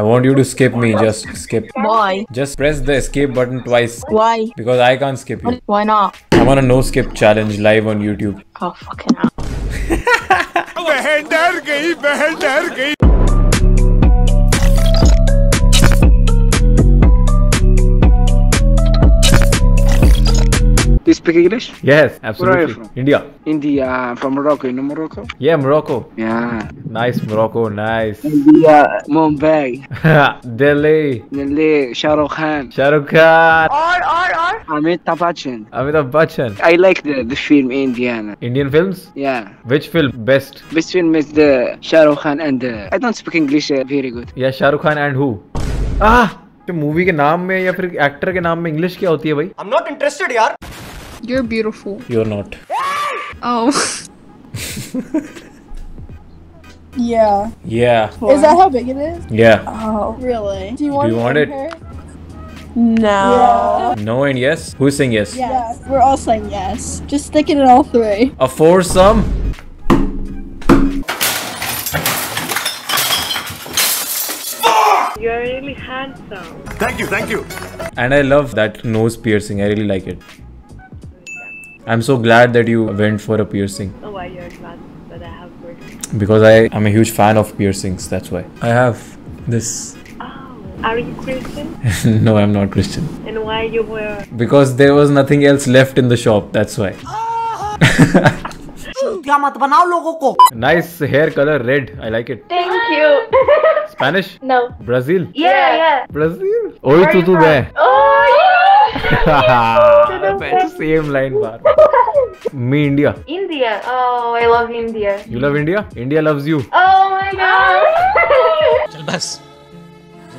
I want you to skip me. Just skip. Why? Just press the escape button twice. Why? Because I can't skip you. Why not? I'm on a no skip challenge live on YouTube. Oh fucking hell. you speak English? Yes, Where are absolutely. you from? India. India, I'm from Morocco. You know Morocco? Yeah, Morocco. Yeah. Nice Morocco. Nice. India, Mumbai, Delhi. Delhi, Shah Rukh Khan, Shah Rukh Khan. Amitabh Bachchan. Amitabh Bachchan. I like the, the film Indiana. Indian films? Yeah. Which film best? Which film is the Shah Rukh Khan and the... I don't speak English uh, very good. या Shahrukh Khan and who आह तो movie के नाम में या फिर actor के नाम में इंग्लिश क्या होती है भाई you're beautiful. You're not. Oh. yeah. Yeah. Is that how big it is? Yeah. Oh, really? Do you want, Do you want it? Her? No. Yeah. No and yes? Who's saying yes? yes? Yes. We're all saying yes. Just sticking it all three. A foursome? You're really handsome. Thank you, thank you. And I love that nose piercing. I really like it. I'm so glad that you went for a piercing Oh, why you're glad that I have work. because I am a huge fan of piercings. That's why I have this. Oh, are you Christian? no, I'm not Christian And why you wear? because there was nothing else left in the shop. That's why. nice hair color, red. I like it. Thank you. Spanish? no. Brazil? Yeah, yeah. Brazil? Oi, tu tu be. Oh, बैठ same line बार मी India India oh I love India you love India India loves you oh my god चल बस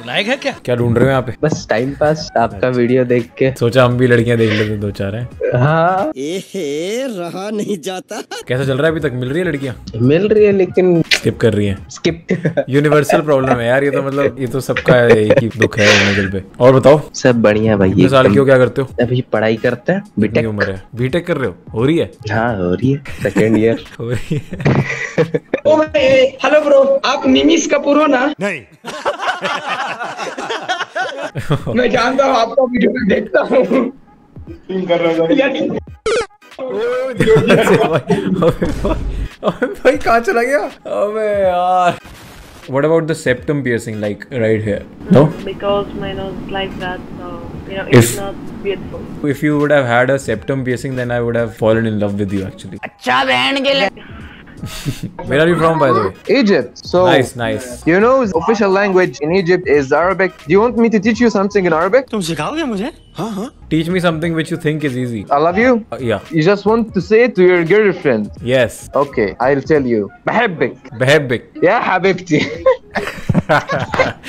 क्या? क्या ढूंढ रहे हो यहाँ पे? बस टाइम पास आपका वीडियो देख के। सोचा हम भी लड़कियाँ देख लेते दो चार हैं। हाँ। कैसा चल रहा है अभी तक? मिल रही है लड़कियाँ? मिल रही है लेकिन स्किप कर रही हैं। स्किप यूनिवर्सल प्रॉब्लम है यार ये तो मतलब ये तो सबका एक ही दुख है दिल पे। और बताओ सब बढ़िया भाई कितने साल की हो क्या करते हो? अभी पढ़ाई करते हैं बीटेक उम्र है। बीटेक कर रहे हो? हो रही है? हाँ हो रही है सेकेंड ईयर हो रही है। हेलो ब्रो आप निमिस कपूर हो ना? नहीं। मैं जानता हूँ आपका वीडियो में देखता हूँ भाई कहाँ चला गया अबे यार What about the septum piercing, like right here? No? Because my nose is like that, so you know If- it's not beautiful. If you would have had a septum piercing, then I would have fallen in love with you actually. Where are you from, by the way? Egypt. So Nice, nice. you know official language in Egypt is Arabic. Do you want me to teach you something in Arabic? Teach me something which you think is easy. I love you. Uh, yeah. You just want to say it to your girlfriend. Yes. Okay, I'll tell you. بحبك. Behebik. يا حبيبتي.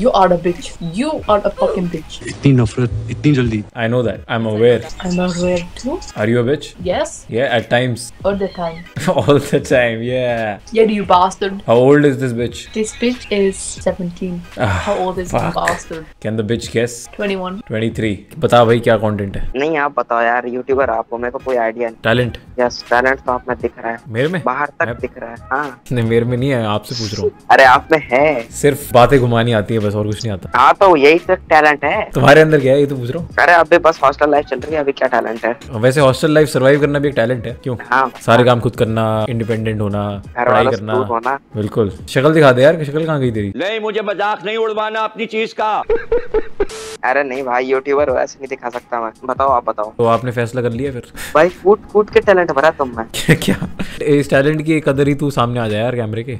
You are a bitch. You are a fucking bitch. इतनी नफरत इतनी जल्दी I know that. I'm aware. I'm aware too. Are you a bitch? Yes. Yeah, at times. All the time. All the time, yeah. Yeah, you bastard. How old is this bitch? This bitch is 17. Ah, How old is this bastard? Can the bitch guess? 21. 23. बता भाई क्या content है नहीं आप बताओ यार YouTuber आप हो मेरे को कोई आइडिया नहीं टैलेंट यस टैलेंट तो आप में दिख रहा है मेरे में बाहर तक मैं- दिख रहा है हाँ नहीं मेरे में नहीं है आपसे पूछ रहा हूँ अरे आप में है सिर्फ़ बातें घुमानी आती है बस और कुछ नहीं आता। हाँ तो यही तो टैलेंट है। तुम्हारे अंदर क्या है? ये तो पूछ रहा हूँ। अरे अभी बस हॉस्टल लाइफ चल रही है अभी क्या टैलेंट है? वैसे हॉस्टल लाइफ सरवाइव करना भी एक टैलेंट है क्यों? हाँ। सारे काम खुद करना इंडिपेंडेंट होना पढ़ाई करना। होना। बिल्कुल। शक्ल दिखा दे यार शक्ल कहाँ गई तेरी? नहीं मुझे मज़ाक नहीं उड़वाना अपनी चीज़ का। अरे नहीं भाई यूट्यूबर हो ऐसे नहीं दिखा सकता मैं। बताओ आप बताओ। तो आपने फैसला कर लिया फिर? भाई कूट कूट के टैलेंट भरा तुम में। क्या? इस टैलेंट की कदर ही तू सामने आ जाए यार कैमरे के।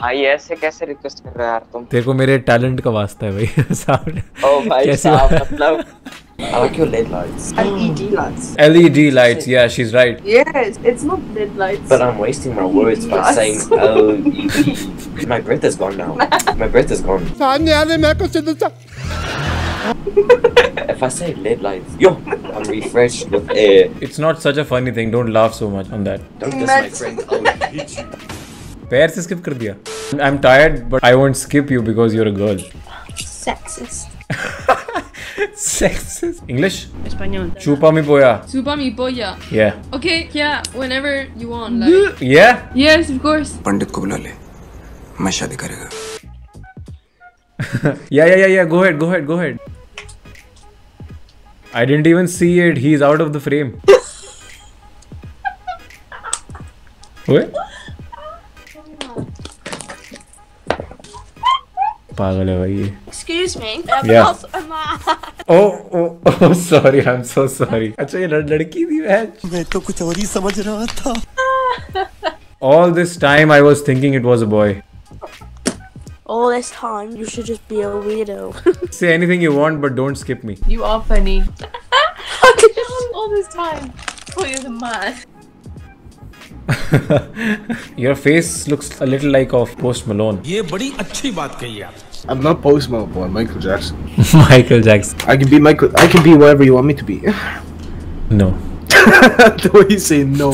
भाई ऐसे कैसे रिक्वेस्ट कर रहे हो यार तुम तेरे को मेरे टैलेंट का वास्ता है भाई सामने ओ भाई कैसी साहब बात? मतलब I like your LED lights. LED lights. LED lights yeah she's right Yes, it's not dead lights. But I'm wasting my words by Yes. saying LED. My breath is gone now. My breath is gone. सामने आने मैं कुछ If I say LED lights, yo, I'm refreshed with air. it's not such a funny thing don't laugh so much on that Don't diss my friend. I'll hit you. पैर से skip कर दिया I'm tired but I won't skip you because you're a girl Sexist. Sexist. English? Español. Chupa mi polla. Supa mi polla. Yeah. Okay, yeah, whenever you want. Like. Yeah? Yes, of course. पंडित को बुला ले मैं शादी करेगा Yeah, yeah, yeah, yeah. Go ahead, go ahead, go ahead. I didn't even see it. He's out of the frame. What? पागल है भाई ये Excuse me. Yeah. Oh, oh, oh, sorry. I'm so sorry. अच्छा ये लड़- लड़की थी match मैं तो कुछ और ही समझ रहा था All this time I was thinking it was a boy. All this time, you should just be a weirdo. Say anything you want, but don't skip me. You are funny. How did you have all this time? Oh, you're the man. Your face looks a little like of Post Malone. ये बड़ी अच्छी बात कही आप I'm not Post Malone, boy. Michael Jackson. Michael Jackson. I can be Michael. I can be whatever you want me to be. No. the way you say no.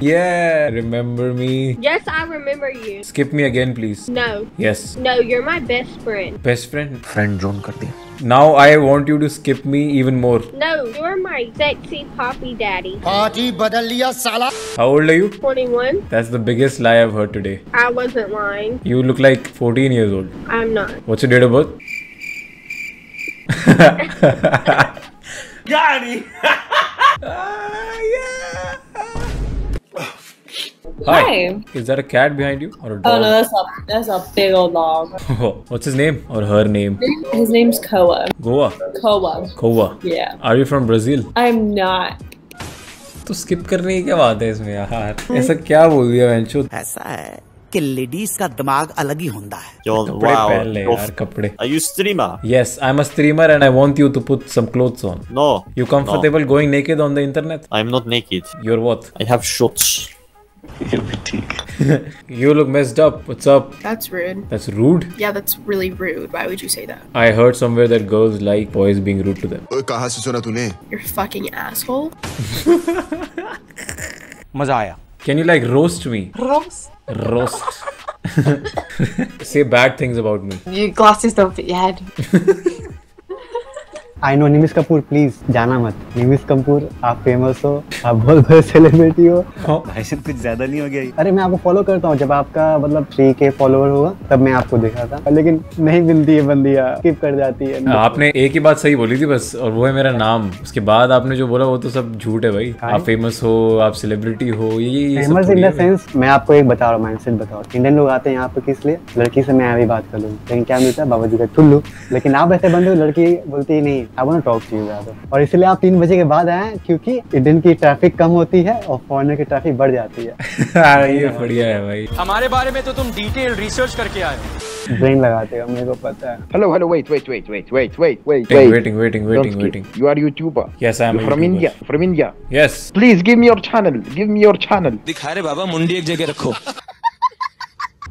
Yeah, remember me. Yes, I remember you. Skip me again, please. No. Yes. No, you're my best friend. Best friend. Friend zone कर दिया Now I want you to skip me even more. No, you're my sexy poppy daddy. Party badaliya sala. How old are you? 21. That's the biggest lie I've heard today. I wasn't lying. You look like 14 years old. I'm not. What's your date of birth? Got it. ah, yeah. Hi. Hi. Is that a cat behind you or a dog? Oh no, that's a that's a big old dog. What's his name or her name? His name's Koa. Goa. Koa. Koa. Yeah. Are you from Brazil? I'm not. तो skip करने की क्या बात है इसमें यार ऐसा क्या बोल दिया वेंचु ऐसा है कि लेडीज़ का दिमाग अलग ही होता है कपड़े यार you streamer yes I am a streamer and I want you to put some clothes on no you comfortable going naked on the internet I am not naked you are what I have shorts you look messed up. What's up? That's rude. That's rude? Yeah, that's really rude. Why would you say that? I heard somewhere that girls like boys being rude to them. You're fucking asshole. Can you like roast me? Roast? Roast. say bad things about me. Your glasses don't fit your head. I know Nimish Kapoor please जाना मत। निमिष कपूर आप famous हो आप बहुत बड़े celebrity हो। भाई साहब कुछ ज़्यादा नहीं हो गया अरे मैं आपको फॉलो करता हूँ जब आपका मतलब थ्री के फॉलोअर होगा तब मैं आपको देखा था। लेकिन नहीं मिलती है बंदिया स्किप कर जाती है। आपने एक ही बात सही बोली थी बस और वो है मेरा नाम। उसके बाद आपने जो बोला वो तो सब झूठ है भाई। आप फ़ेमस हो आप सेलिब्रिटी हो ये सब फ़ेमस इन द सेंस मैं आपको एक बता रहा हूँ माइंडसेट बताओ। इंडियन लोग आते हैं यहाँ पे किस लिए? लड़की से मैं अभी बात कर लूँ। लेकिन क्या मिलता है? बाबा जी का टुल्लू। लेकिन आप ऐसे बंदे हो लड़की बोलती ही नहीं और इसलिए आप तीन बजे के बाद आए क्योंकि इंडियन की ट्रैफ़िक कम होती है और फॉरनर की ट्रैफ़िक बढ़ जाती है। हाँ, ये बढ़िया है भाई। हमारे बारे में तो तुम डिटेल रिसर्च करके आए ब्रेन लगाते हो मेरे को पता है। Hello hello wait wait wait wait wait wait wait wait waiting waiting waiting waiting you are YouTuber yes I am from India from India yes please give me your channel give me your channel दिखा रहे बाबा मुंडी एक जगह रखो।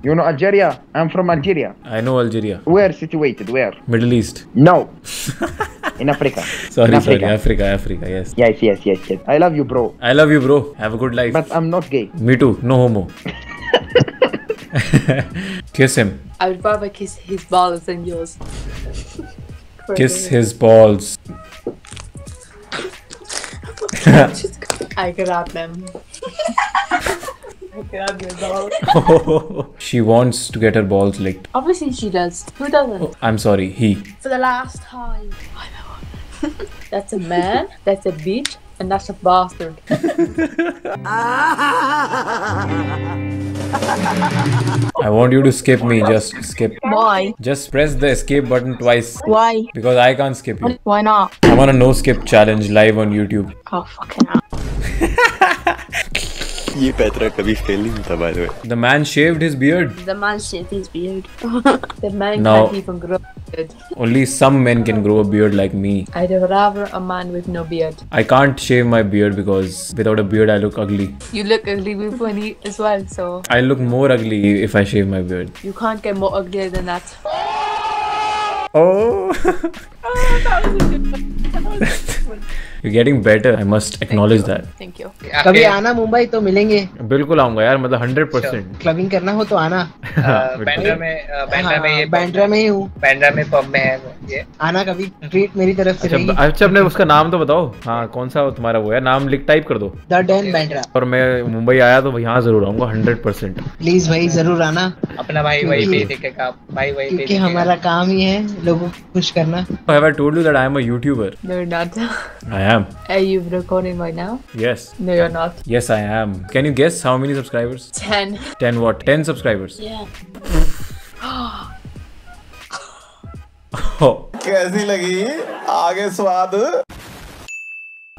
You know Algeria? I'm from Algeria. I know Algeria. Where situated? Where? Middle East. No. In Africa. Sorry, In sorry. Africa, Africa. Yes. Yes, yes, yes, yes. I love you, bro. I love you, bro. Have a good life. But I'm not gay. Me too. No homo. Kiss him. I would rather kiss his balls than yours. Kiss his balls. I grab them. I grab your balls. she wants to get her balls licked. Obviously she does. Who doesn't? I'm sorry, he. For the last time. That's a man, that's a bitch, and that's a bastard. I want you to skip me. Just skip. Why? Just press the escape button twice. Why? Because I can't skip you. Why not? I'm on a no skip challenge live on YouTube. Oh, fucking hell. ये पैतरा कभी fail नहीं होता by the way The man shaved his beard. The man shaved his beard. The man No. can't even grow a beard. Only some men can grow a beard like me. I'd rather a man with no beard. I can't shave my beard because without a beard I look ugly. You look ugly with funny as well, so I look more ugly if I shave my beard. you can't get more uglier than that. Oh. oh You're getting better. I must acknowledge Thank that. Thank you. कभी आना मुंबई तो मिलेंगे। बिल्कुल आऊँगा यार मतलब hundred percent clubbing करना हो तो आना। बैंड्रा में अ, बैंड्रा में ये हाँ, बैंड्रा में ही हूँ। बैंड्रा में पब में है ये। आना कभी। ट्रीट मेरी तरफ़ से अच्छा अच्छा अपने उसका नाम तो बताओ। हाँ कौन सा तुम्हारा वो है? नाम लिख टाइप कर दो। द डैन बैंड्रा और मैं मुंबई आया तो यहाँ ज़रूर आऊँगा हंड्रेड परसेंट प्लीज़ भाई ज़रूर आना। अपना भाई वही पे दिखेगा भाई वही पे हमारा काम ही है लोगों को खुश करना Have I told you that I am a YouTuber? No, you're not. I am. Are you recording right now? Yes. No, you're not. Yes, I am. Can you guess how many subscribers? Ten. 10 what? 10 subscribers. Yeah. Oh. कैसी लगी आगे स्वाद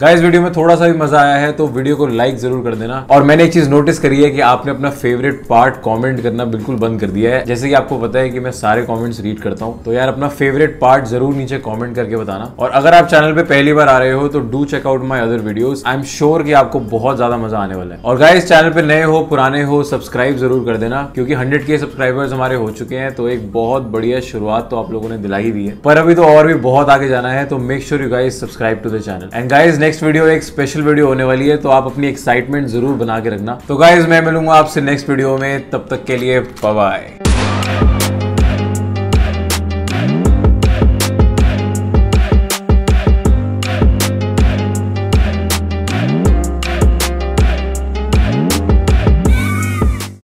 guys video में थोड़ा सा भी मज़ा आया है तो वीडियो को लाइक ज़रूर कर देना। और मैंने एक चीज़ नोटिस करी है कि आपने अपना फेवरेट पार्ट कमेंट करना बिल्कुल बंद कर दिया है। जैसे कि आपको पता है कि मैं सारे कमेंट्स रीड करता हूँ तो यार अपना फेवरेट पार्ट ज़रूर नीचे कमेंट करके बताना। और अगर आप चैनल पे पहली बार आ रहे हो तो do check out my other videos I am sure की आपको बहुत ज़्यादा मज़ा आने वाला है। और गाइस चैनल पे नए हो, पुराने हो सब्सक्राइब ज़रूर कर देना, क्योंकि हंड्रेड के सब्सक्राइबर्स हमारे हो चुके हैं तो एक बहुत बढ़िया शुरुआत तो आप लोगों ने दिलाई दी है। पर अभी तो और भी बहुत आगे जाना है तो make sure you guys subscribe to the channel and guys next video एक स्पेशल वीडियो होने वाली है तो आप अपनी एक्साइटमेंट ज़रूर बना के रखना। तो गाइज़ मैं मिलूँगा आपसे नेक्स्ट वीडियो में, तब तक के लिए बाय